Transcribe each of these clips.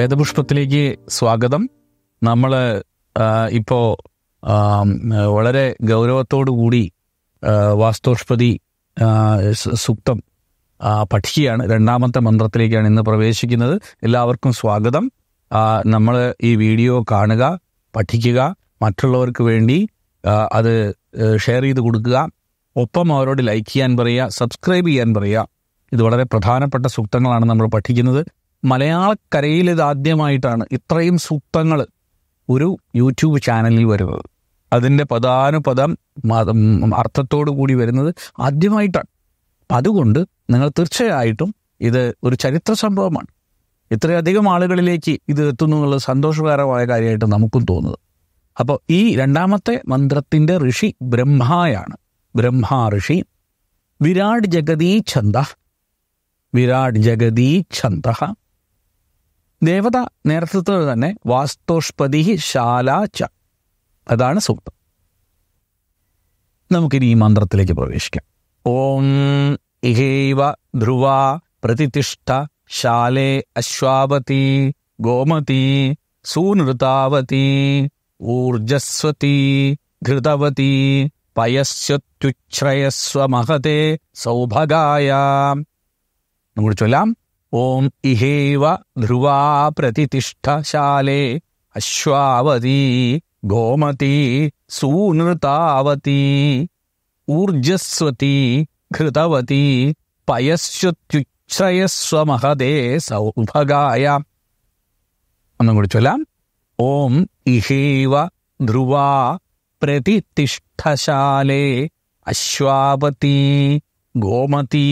വേദപുഷ്പത്തിലേക്ക് സ്വാഗതം. നമ്മൾ ഇപ്പോൾ വളരെ ഗൗരവത്തോടു കൂടി വാസ്തുഷ്പതി സുക്തം പഠിക്കുകയാണ്. രണ്ടാമത്തെ മന്ത്രത്തിലേക്കാണ് ഇന്ന് പ്രവേശിക്കുന്നത്. എല്ലാവർക്കും സ്വാഗതം. നമ്മൾ ഈ വീഡിയോ കാണുക പഠിക്കുക മറ്റുള്ളവർക്ക് വേണ്ടി അത് ഷെയർ ചെയ്ത് കൊടുക്കുക. ഒപ്പം അവരോട് ലൈക്ക് ചെയ്യാൻ പറയുക സബ്സ്ക്രൈബ് ചെയ്യാൻ പറയുക. ഇത് വളരെ പ്രധാനപ്പെട്ട സൂക്തങ്ങളാണ് നമ്മൾ പഠിക്കുന്നത്. മലയാളക്കരയിൽ ഇതാദ്യമായിട്ടാണ് ഇത്രയും സൂക്തങ്ങൾ ഒരു യൂട്യൂബ് ചാനലിൽ വരുന്നത്. അതിന്റെ പദാനുപദം അർത്ഥത്തോടു കൂടി വരുന്നത് ആദ്യമായിട്ടാണ്. അതുകൊണ്ട് നിങ്ങൾ തീർച്ചയായിട്ടും ഇത് ഒരു ചരിത്ര സംഭവമാണ്. ഇത്രയധികം ആളുകളിലേക്ക് ഇത് എത്തുന്നു എന്നുള്ളത് സന്തോഷകരമായ കാര്യമായിട്ട് നമുക്കും തോന്നുന്നത് അപ്പോൾ ഈ രണ്ടാമത്തെ മന്ത്രത്തിന്റെ ഋഷി ബ്രഹ്മയാണ്. ബ്രഹ്മ ഋഷി വിരാട് ജഗതീ ഛന്ദ വിരാട് ജഗതീ ഛന്ദ ദേവത നേരത്തെ തന്നെ വാസ്തോഷ്പതി ശാല ച. അതാണ് സൂക്തം. നമുക്കിനി ഈ മന്ത്രത്തിലേക്ക് പ്രവേശിക്കാം. ഓം ഇഹൈവ ധ്രുവ പ്രതിഷ്ഠ ശാലേ അശ്വാവതി ഗോമതി സൂനൃതാവതി ഊർജസ്വതി ഘൃതവതി പയസ്യുച്ഛ്രയസ്വ മഹതേ സൗഭഗായ. നമ്മൾ ചൊല്ലാം. ഓം ഇഹേവ ധ്രുവാ പ്രതിഷ്ഠശാലേ അശ്വാവതി ഗോമതി സൂനൃതാവതി ഊർജസ്വതി ഘൃതവതി പയസ്യുച്ഛ്രയസ്വ മഹതേ സൗഭഗായ. ഒന്നും കൂടി ചൊല്ലാം. ഓം ഇഹേവ ധ്രുവാ പ്രതിഷ്ഠശാലേ അശ്വാപതി ഗോമതി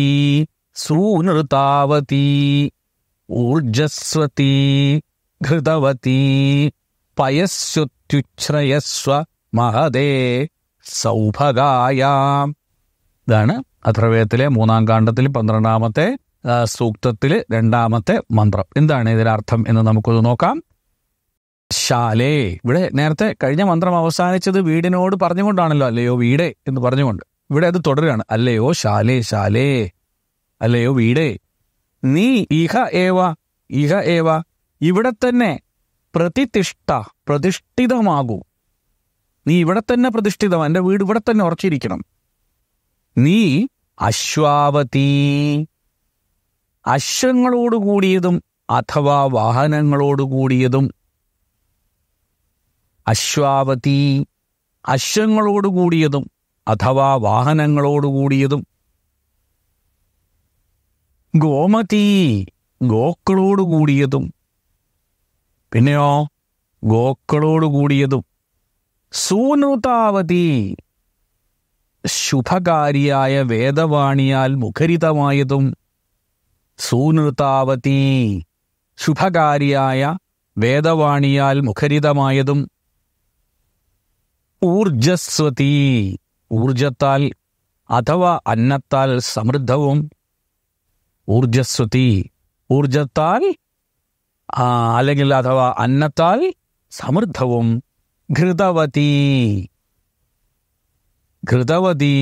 സൂനൃതാവതി ഊർജസ്വതീ ഘൃതവതീ പയസ്യുച്ഛ്രയസ്വ മഹദേ സൗഭഗായ. ഇതാണ് അഥർവേദത്തിലെ മൂന്നാം കാണ്ഡത്തിൽ പന്ത്രണ്ടാമത്തെ സൂക്തത്തിൽ രണ്ടാമത്തെ മന്ത്രം. എന്താണ് ഇതിനർത്ഥം എന്ന് നമുക്കൊന്ന് നോക്കാം. ശാലേ. ഇവിടെ നേരത്തെ കഴിഞ്ഞ മന്ത്രം അവസാനിച്ചത് വീടിനോട് പറഞ്ഞുകൊണ്ടാണല്ലോ അല്ലയോ വീടേ എന്ന് പറഞ്ഞുകൊണ്ട്. ഇവിടെ അത് തുടരുകയാണ്. അല്ലയോ ശാലേ ശാലേ. അല്ലയോ വീടേ? നീ ഇഹ ഏവ ഇഹ ഏവ ഇവിടെ തന്നെ പ്രതിഷ്ഠ പ്രതിഷ്ഠിതമാകൂ. നീ ഇവിടെ തന്നെ പ്രതിഷ്ഠിതം എന്റെ വീട് ഇവിടെ തന്നെ ഉറച്ചിരിക്കണം. നീ അശ്വാവതി. അശ്വങ്ങളോട് കൂടിയതും അഥവാ വാഹനങ്ങളോട് കൂടിയതും അശ്വാവതി. അശ്വങ്ങളോട് കൂടിയതും അഥവാ വാഹനങ്ങളോട് കൂടിയതും ഗോമതി ഗോക്കളോട് കൂടിയതും. പിന്നെയോ ഗോക്കളോട് കൂടിയതും. സൂനൃതാവതി ശുഭകാരിയായ വേദവാണിയാൽ മുഖരിതമായതും. സൂനൃതാവതി ശുഭകാരിയായ വേദവാണിയാൽ മുഖരിതമായതും. ഊർജസ്വതി ഊർജത്താൽ അഥവാ അന്നത്താൽ സമൃദ്ധവും. ഊർജസ്വതി ഊർജത്താൽ അല്ലെങ്കിൽ അഥവാ അന്നത്താൽ സമൃദ്ധവും. ഘൃതവതി. ഘൃതവതി.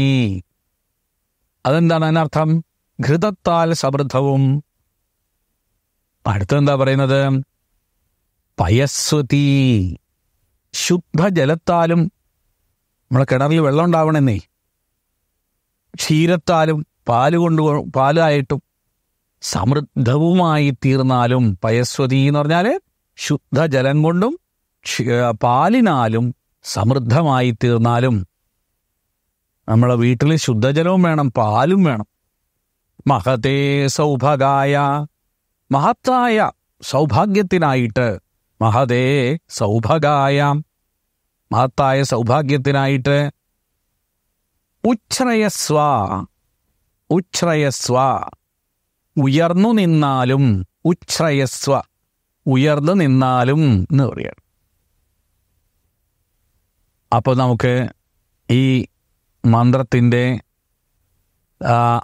അതെന്താണ് അതിനർത്ഥം? ഘൃതത്താൽ സമൃദ്ധവും. അടുത്തെന്താ പറയുന്നത്? പയസ്വതി. ശുദ്ധജലത്താലും നമ്മളെ കിണറിൽ വെള്ളം ഉണ്ടാവണമെന്നേ. ക്ഷീരത്താലും പാൽ കൊണ്ട് പാലായിട്ടും സമൃദ്ധവുമായി തീർന്നാലും പയസ്വതി എന്ന് പറഞ്ഞാൽ ശുദ്ധജലം കൊണ്ടും പാലിനാലും സമൃദ്ധമായി തീർന്നാലും നമ്മളെ വീട്ടിൽ ശുദ്ധജലവും വേണം പാലും വേണം. മഹതേ സൗഭഗായ മഹത്തായ സൗഭാഗ്യത്തിനായിട്ട് മഹതേ സൗഭഗായ മഹത്തായ സൗഭാഗ്യത്തിനായിട്ട് ഉച്ഛ്രയസ്വ ഉച്ഛ്രയസ്വ. ഉയർന്നു നിന്നാലും ഉച്ഛ്രയസ്വ ഉയർന്നു നിന്നാലും എന്ന് പറയുക അപ്പോൾ നമുക്ക് ഈ മന്ത്രത്തിന്റെ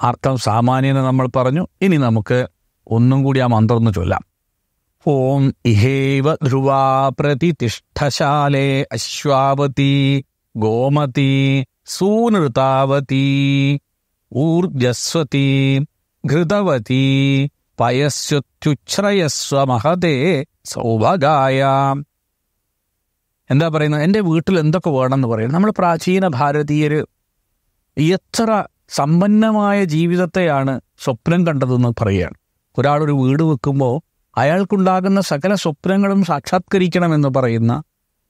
അർത്ഥം സാമാന്യത നമ്മൾ പറഞ്ഞു. ഇനി നമുക്ക് ഒന്നും കൂടി ആ മന്ത്രം ഒന്ന് ചൊല്ലാം. ഓം ഇഹേവ ധ്രുവാ പ്രതിഷ്ഠശാലേ അശ്വാവതി ഗോമതി സൂനൃതാവതി ഊർജസ്വതി ഘൃതവതി പയസ്യുച്ഛ്രയസ്വ മഹതേ സൗഭഗായ. എന്താ പറയുന്നത്? എന്റെ വീട്ടിൽ എന്തൊക്കെ വേണമെന്ന് പറയും. നമ്മൾ പ്രാചീന ഭാരതീയർ എത്ര സമ്പന്നമായ ജീവിതത്തെയാണ് സ്വപ്നം കണ്ടതെന്ന് പറയുകയാണ്. ഒരാളൊരു വീട് വെക്കുമ്പോൾ അയാൾക്കുണ്ടാകുന്ന സകല സ്വപ്നങ്ങളും സാക്ഷാത്കരിക്കണമെന്ന് പറയുന്ന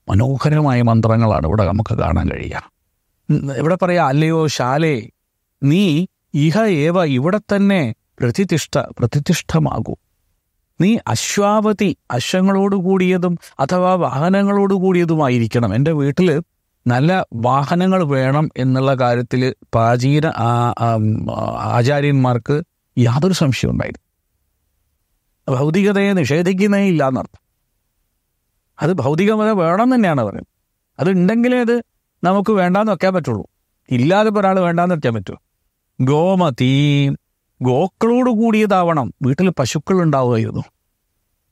മനോഹരമായ മന്ത്രങ്ങളാണ് ഇവിടെ നമുക്ക് കാണാൻ കഴിയുക. ഇവിടെ പറയാ അല്ലയോ ശാലേ നീ ഇഹ ഏവ ഇവിടെ തന്നെ പ്രതിഷ്ഠ പ്രതിഷ്ഠമാകൂ. നീ അശ്വാവതി അശ്വങ്ങളോട് കൂടിയതും അഥവാ വാഹനങ്ങളോട് കൂടിയതുമായിരിക്കണം. എന്റെ വീട്ടിൽ നല്ല വാഹനങ്ങൾ വേണം എന്നുള്ള കാര്യത്തിൽ പ്രാചീന ആചാര്യന്മാർക്ക് യാതൊരു സംശയം ഉണ്ടായിരുന്നു ഭൗതികതയെ നിഷേധിക്കുന്നേ ഇല്ല എന്നർത്ഥം. അത് ഭൗതികമത വേണം തന്നെയാണ് പറയുന്നത്. അത് ഉണ്ടെങ്കിലേ അത് നമുക്ക് വേണ്ടാന്ന് വെക്കാൻ പറ്റുള്ളൂ. ഇല്ലാതെ ഒരാൾ വേണ്ടാന്ന് വെക്കാൻ പറ്റുമോ? ഗോമതി ഗോക്കളോട് കൂടിയതാവണം. വീട്ടിൽ പശുക്കൾ ഉണ്ടാവുമായിരുന്നു.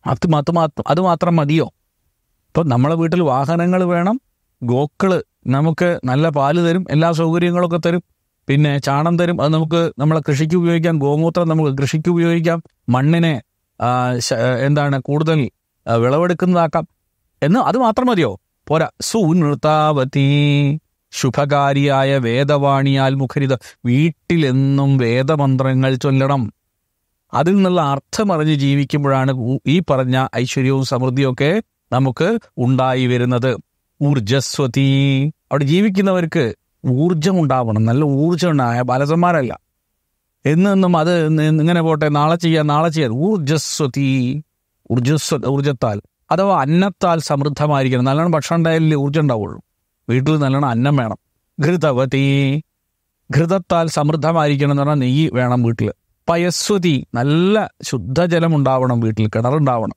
അത് മാത്രം അത് മാത്രം മതിയോ? ഇപ്പം നമ്മളെ വീട്ടിൽ വാഹനങ്ങൾ വേണം. ഗോക്കൾ നമുക്ക് നല്ല പാൽ തരും എല്ലാ സൗകര്യങ്ങളൊക്കെ തരും. പിന്നെ ചാണം തരും. അത് നമുക്ക് നമ്മളെ കൃഷിക്ക് ഉപയോഗിക്കാം. ഗോമൂത്രം നമുക്ക് കൃഷിക്ക് ഉപയോഗിക്കാം. മണ്ണിനെ എന്താണ് കൂടുതൽ വിളവെടുക്കുന്നതാക്കാം. എന്ന് അത് മാത്രം മതിയോ? പോരാ. സുനൃത്താവതി. ശുഭകാരിയായ വേദവാണിയാൽ മുഖരിത. വീട്ടിലെന്നും വേദമന്ത്രങ്ങൾ ചൊല്ലണം. അതിൽ നിന്നുള്ള അർത്ഥമറിഞ്ഞ് ജീവിക്കുമ്പോഴാണ് ഈ പറഞ്ഞ ഐശ്വര്യവും സമൃദ്ധിയൊക്കെ നമുക്ക് ഉണ്ടായി വരുന്നത്. ഊർജസ്വതി അവിടെ ജീവിക്കുന്നവർക്ക് ഊർജം ഉണ്ടാവണം. നല്ല ഊർജം ഉണ്ടായ ബാലസന്മാരല്ല എന്നെന്നും അത് ഇങ്ങനെ പോട്ടെ നാളെ ചെയ്യാൻ നാളെ ചെയ്യാൻ ഊർജസ്വതി ഊർജസ്വ ഊർജത്താൽ അഥവാ അന്നത്താൽ സമൃദ്ധമായിരിക്കണം. നല്ലോണം ഭക്ഷണം ഉണ്ടായാലേ ഊർജം ഉണ്ടാവുള്ളൂ. വീട്ടിൽ നല്ലോണം അന്നം വേണം. ഘൃതവതി. ഘൃതത്താൽ സമൃദ്ധമായിരിക്കണം എന്ന് പറഞ്ഞാൽ നെയ്യ് വേണം വീട്ടിൽ. പയസ്വതി നല്ല ശുദ്ധജലം ഉണ്ടാവണം വീട്ടിൽ. കിണറുണ്ടാവണം.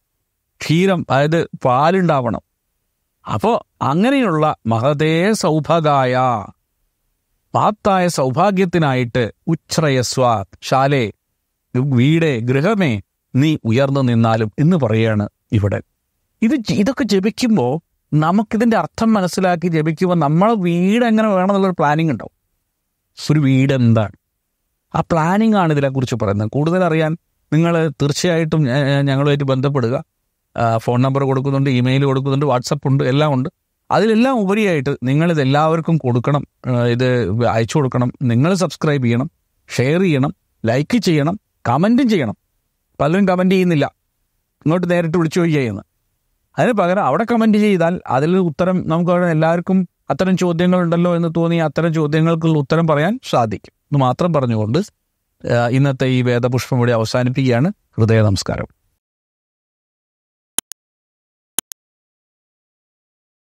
ക്ഷീരം അതായത് പാലുണ്ടാവണം. അപ്പോൾ അങ്ങനെയുള്ള മഹതേ സൗഭാഗായ മഹത്തായ സൗഭാഗ്യത്തിനായിട്ട് ഉച്ഛ്രയസ്വ ശാലേ വീടേ ഗൃഹമേ നീ ഉയർന്നു നിന്നാലും എന്ന് പറയാണ് ഇവിടെ. ഇത് ഇതൊക്കെ ജപിക്കുമ്പോൾ നമുക്കിതിന്റെ അർത്ഥം മനസ്സിലാക്കി ജപിക്കുമ്പോൾ നമ്മളെ വീട് എങ്ങനെ വേണം എന്നുള്ളൊരു പ്ലാനിങ് ഉണ്ടാവും. ഒരു വീട് എന്താണ്? ആ പ്ലാനിങ് ആണ് ഇതിനെക്കുറിച്ച് പറയുന്നത്. കൂടുതൽ അറിയാൻ നിങ്ങൾ തീർച്ചയായിട്ടും ഞങ്ങളുമായിട്ട് ബന്ധപ്പെടുക. ഫോൺ നമ്പർ കൊടുക്കുന്നുണ്ട് ഇമെയിൽ കൊടുക്കുന്നുണ്ട് വാട്സപ്പ് ഉണ്ട് എല്ലാം ഉണ്ട്. അതിലെല്ലാം ഉപരിയായിട്ട് നിങ്ങളിത് എല്ലാവർക്കും കൊടുക്കണം ഇത് അയച്ചു കൊടുക്കണം. നിങ്ങൾ സബ്സ്ക്രൈബ് ചെയ്യണം ഷെയർ ചെയ്യണം ലൈക്ക് ചെയ്യണം കമന്റും ചെയ്യണം. പലരും കമന്റ് ചെയ്യുന്നില്ല. ഇങ്ങോട്ട് നേരിട്ട് വിളിച്ചു പോയി ചെയ്യുന്നത് അതിന് പകരം അവിടെ കമന്റ് ചെയ്താൽ അതിൽ ഉത്തരം നമുക്ക് അവിടെ എല്ലാവർക്കും അത്തരം ചോദ്യങ്ങളുണ്ടല്ലോ എന്ന് തോന്നി അത്തരം ചോദ്യങ്ങൾക്കുള്ള ഉത്തരം പറയാൻ സാധിക്കും. എന്ന് മാത്രം പറഞ്ഞുകൊണ്ട് ഇന്നത്തെ ഈ വേദപുഷ്പം കൂടി അവസാനിപ്പിക്കുകയാണ്. ഹൃദയ നമസ്കാരം.